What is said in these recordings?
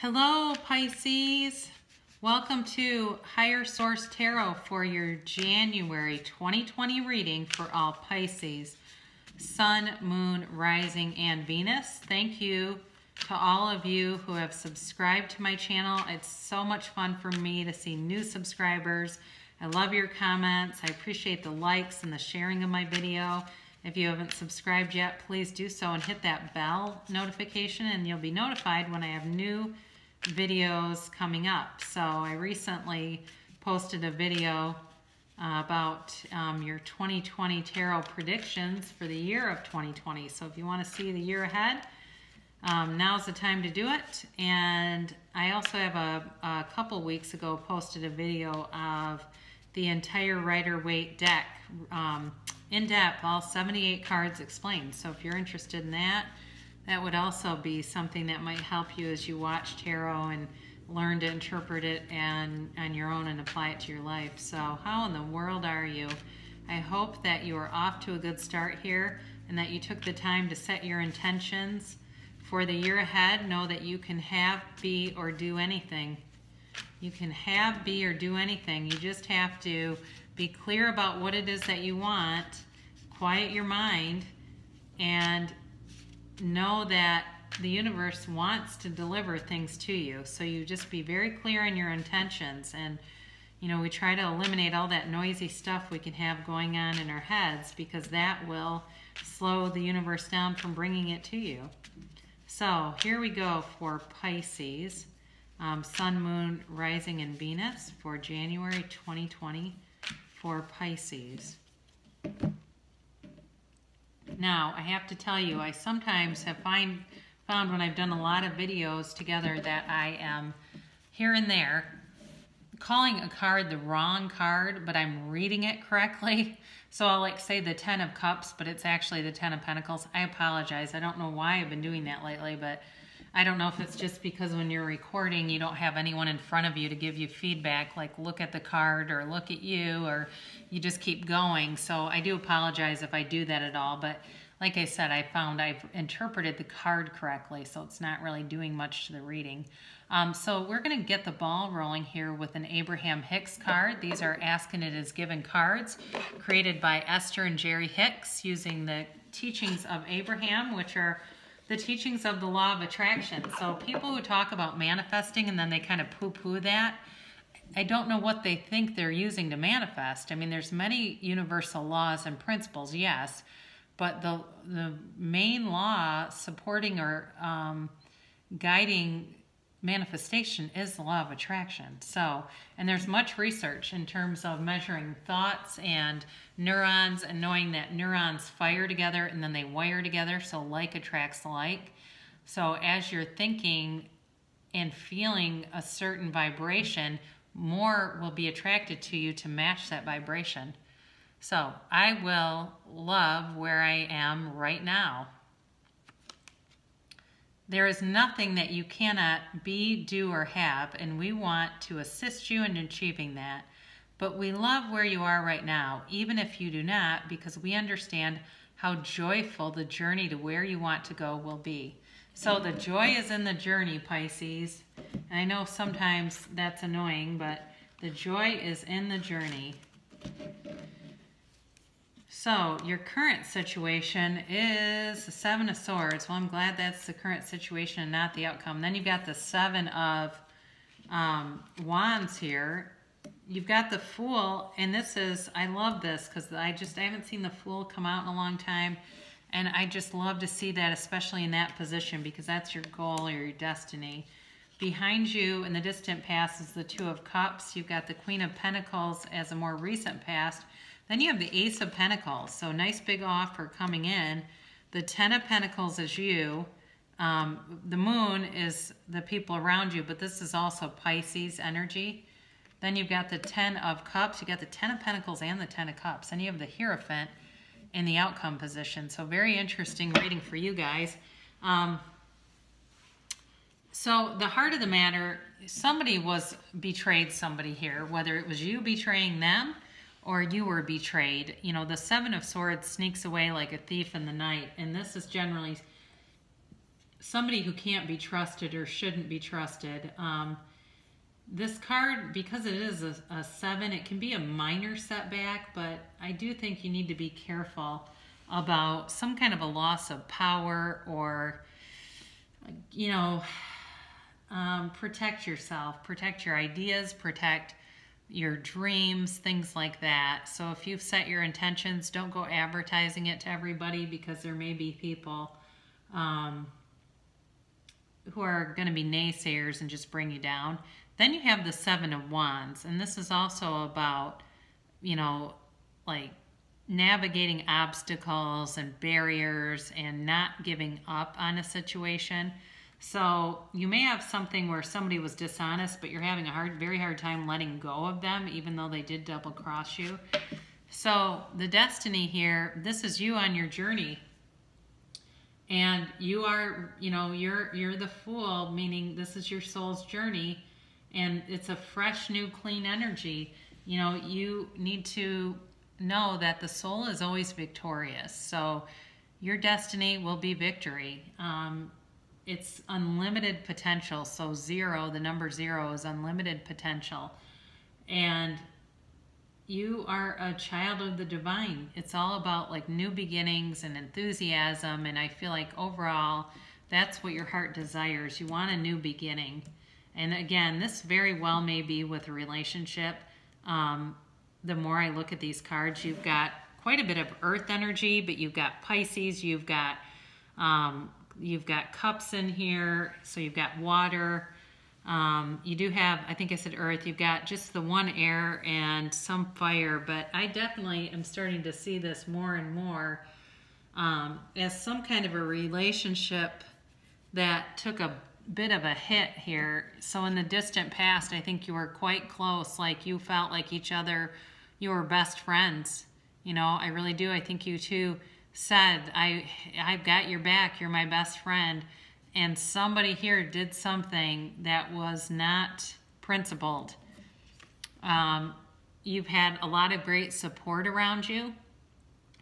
Hello, Pisces. Welcome to Higher Source Tarot for your January 2020 reading for all Pisces, Sun, Moon, Rising, and Venus. Thank you to all of you who have subscribed to my channel. It's so much fun for me to see new subscribers. I love your comments. I appreciate the likes and the sharing of my video. If you haven't subscribed yet, please do so and hit that bell notification and you'll be notified when I have new videos coming up. So I recently posted a video uh, about um, your 2020 tarot predictions for the year of 2020. So if you want to see the year ahead, um, now's the time to do it. And I also have a, a couple weeks ago posted a video of the entire Rider-Waite deck um, in depth, all 78 cards explained. So if you're interested in that, that would also be something that might help you as you watch tarot and learn to interpret it and on your own and apply it to your life. So how in the world are you? I hope that you are off to a good start here and that you took the time to set your intentions for the year ahead. Know that you can have, be, or do anything. You can have, be, or do anything. You just have to be clear about what it is that you want, quiet your mind, and know that the universe wants to deliver things to you. So you just be very clear in your intentions. And, you know, we try to eliminate all that noisy stuff we can have going on in our heads because that will slow the universe down from bringing it to you. So here we go for Pisces, um, Sun, Moon, Rising, and Venus for January 2020 for Pisces. Now, I have to tell you, I sometimes have find, found when I've done a lot of videos together that I am here and there calling a card the wrong card, but I'm reading it correctly. So I'll like say the Ten of Cups, but it's actually the Ten of Pentacles. I apologize. I don't know why I've been doing that lately, but I don't know if it's just because when you're recording, you don't have anyone in front of you to give you feedback, like look at the card or look at you, or you just keep going. So I do apologize if I do that at all. But like I said, I found I've interpreted the card correctly, so it's not really doing much to the reading. Um, so we're going to get the ball rolling here with an Abraham Hicks card. These are Ask and It Is Given cards created by Esther and Jerry Hicks using the teachings of Abraham, which are the teachings of the law of attraction. So people who talk about manifesting and then they kind of poo-poo that, I don't know what they think they're using to manifest. I mean, there's many universal laws and principles, yes, but the the main law supporting or um, guiding manifestation is the law of attraction. So, and there's much research in terms of measuring thoughts and neurons and knowing that neurons fire together and then they wire together, so like attracts like. So as you're thinking and feeling a certain vibration, more will be attracted to you to match that vibration. So I will love where I am right now. There is nothing that you cannot be, do, or have, and we want to assist you in achieving that. But we love where you are right now, even if you do not, because we understand how joyful the journey to where you want to go will be. So the joy is in the journey, Pisces. And I know sometimes that's annoying, but the joy is in the journey. So your current situation is the Seven of Swords. Well, I'm glad that's the current situation and not the outcome. Then you've got the Seven of um, Wands here. You've got the Fool, and this is, I love this because I just, I haven't seen the Fool come out in a long time. And I just love to see that, especially in that position, because that's your goal or your destiny. Behind you in the distant past is the Two of Cups. You've got the Queen of Pentacles as a more recent past. Then you have the Ace of Pentacles. So nice big offer coming in. The Ten of Pentacles is you. Um, the Moon is the people around you, but this is also Pisces energy. Then you've got the Ten of Cups. You got the Ten of Pentacles and the Ten of Cups. And you have the Hierophant in the outcome position. So very interesting reading for you guys. Um, so the heart of the matter, somebody was betrayed somebody here, whether it was you betraying them or you were betrayed. You know, the Seven of Swords sneaks away like a thief in the night, and this is generally somebody who can't be trusted or shouldn't be trusted. Um, this card, because it is a, a, seven, it can be a minor setback, but I do think you need to be careful about some kind of a loss of power or, you know, um, protect yourself, protect your ideas, protect your dreams, things like that. So if you've set your intentions, don't go advertising it to everybody because there may be people um, who are going to be naysayers and just bring you down. Then you have the Seven of Wands, and this is also about, you know, like navigating obstacles and barriers and not giving up on a situation. So you may have something where somebody was dishonest, but you're having a hard, very hard time letting go of them, even though they did double cross you. So the destiny here, this is you on your journey. And you are, you know, you're you're the fool, meaning this is your soul's journey and it's a fresh, new, clean energy. You know, you need to know that the soul is always victorious. So your destiny will be victory. Um, it's unlimited potential. So zero, the number zero is unlimited potential. And you are a child of the divine. It's all about like new beginnings and enthusiasm. And I feel like overall, that's what your heart desires. You want a new beginning. And again, this very well may be with a relationship. Um, the more I look at these cards, you've got quite a bit of earth energy, but you've got Pisces, you've got um, You've got cups in here, so you've got water. Um, you do have, I think I said earth, you've got just the one air and some fire, but I definitely am starting to see this more and more um, as some kind of a relationship that took a bit of a hit here. So in the distant past, I think you were quite close, like you felt like each other, you were best friends. You know, I really do. I think you two said, I, I've got your back, you're my best friend, and somebody here did something that was not principled. Um, you've had a lot of great support around you,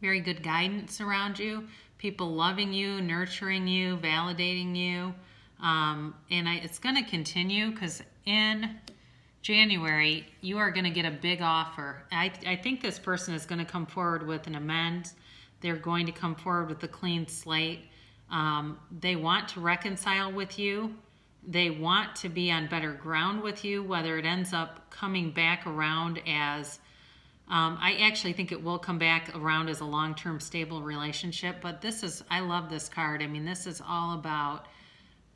very good guidance around you, people loving you, nurturing you, validating you. Um, and I, it's going to continue because in January, you are going to get a big offer. I, I think this person is going to come forward with an amends they're going to come forward with a clean slate. Um, they want to reconcile with you. They want to be on better ground with you, whether it ends up coming back around as, um, I actually think it will come back around as a long-term stable relationship, but this is, I love this card. I mean, this is all about,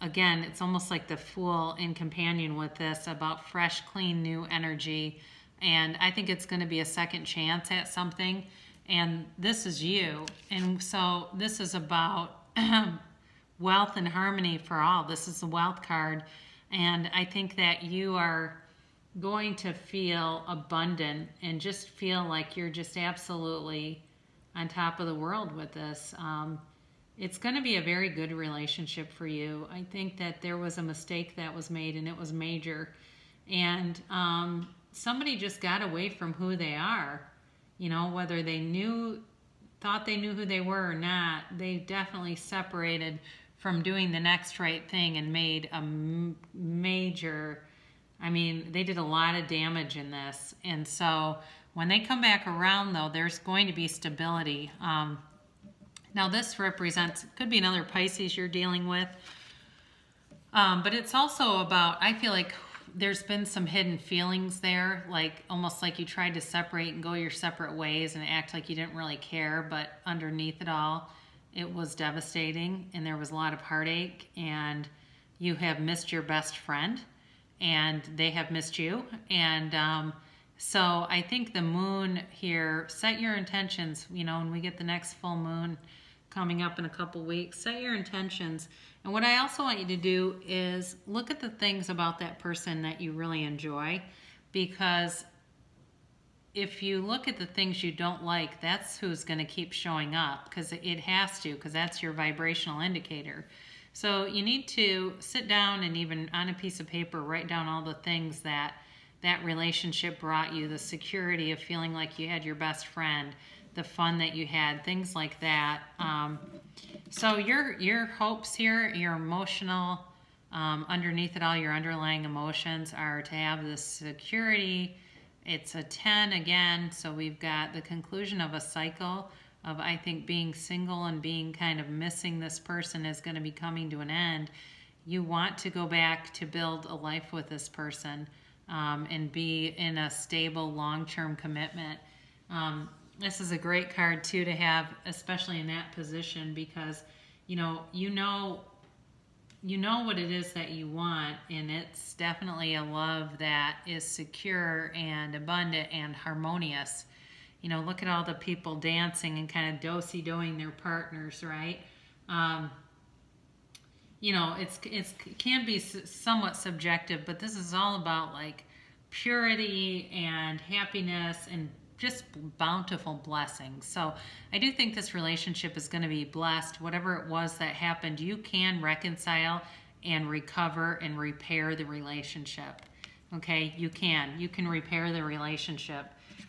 again, it's almost like the fool in companion with this, about fresh, clean, new energy. And I think it's going to be a second chance at something and this is you. And so this is about wealth and harmony for all. This is the wealth card. And I think that you are going to feel abundant and just feel like you're just absolutely on top of the world with this. Um, it's going to be a very good relationship for you. I think that there was a mistake that was made and it was major. And um, somebody just got away from who they are you know, whether they knew, thought they knew who they were or not, they definitely separated from doing the next right thing and made a major, I mean, they did a lot of damage in this. And so when they come back around, though, there's going to be stability. Um, now, this represents, could be another Pisces you're dealing with. Um, but it's also about, I feel like there's been some hidden feelings there, like almost like you tried to separate and go your separate ways and act like you didn't really care, but underneath it all, it was devastating and there was a lot of heartache and you have missed your best friend and they have missed you. And um, so I think the moon here, set your intentions, you know, when we get the next full moon coming up in a couple weeks, set your intentions and what I also want you to do is look at the things about that person that you really enjoy because if you look at the things you don't like, that's who's going to keep showing up because it has to because that's your vibrational indicator. So you need to sit down and even on a piece of paper write down all the things that that relationship brought you, the security of feeling like you had your best friend, the fun that you had, things like that. Um, so your your hopes here, your emotional, um, underneath it all, your underlying emotions are to have this security. It's a 10 again, so we've got the conclusion of a cycle of I think being single and being kind of missing this person is going to be coming to an end. You want to go back to build a life with this person um, and be in a stable long-term commitment. Um, this is a great card too to have, especially in that position, because you know you know you know what it is that you want, and it's definitely a love that is secure and abundant and harmonious. You know, look at all the people dancing and kind of dosy doing their partners, right? Um, you know, it's it's it can be somewhat subjective, but this is all about like purity and happiness and just bountiful blessings. So I do think this relationship is going to be blessed. Whatever it was that happened, you can reconcile and recover and repair the relationship. Okay, you can. You can repair the relationship.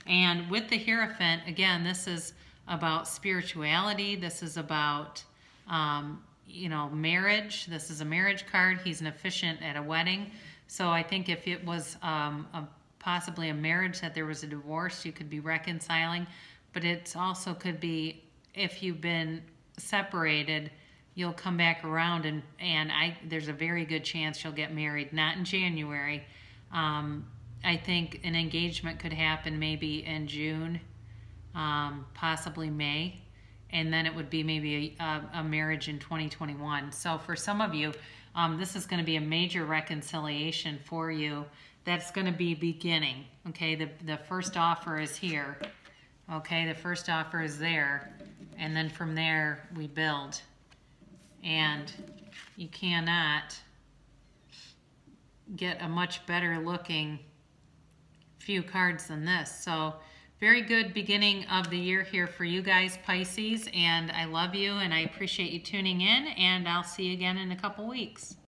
And with the Hierophant, again, this is about spirituality. This is about, um, you know, marriage. This is a marriage card. He's an officiant at a wedding. So I think if it was um, a possibly a marriage that there was a divorce, you could be reconciling, but it also could be if you've been separated, you'll come back around and and I there's a very good chance you'll get married, not in January. Um, I think an engagement could happen maybe in June, um, possibly May, and then it would be maybe a, a marriage in 2021. So for some of you, um, this is going to be a major reconciliation for you that's going to be beginning. Okay, the, the first offer is here. Okay, the first offer is there. And then from there, we build. And you cannot get a much better looking few cards than this. So very good beginning of the year here for you guys, Pisces. And I love you and I appreciate you tuning in. And I'll see you again in a couple weeks.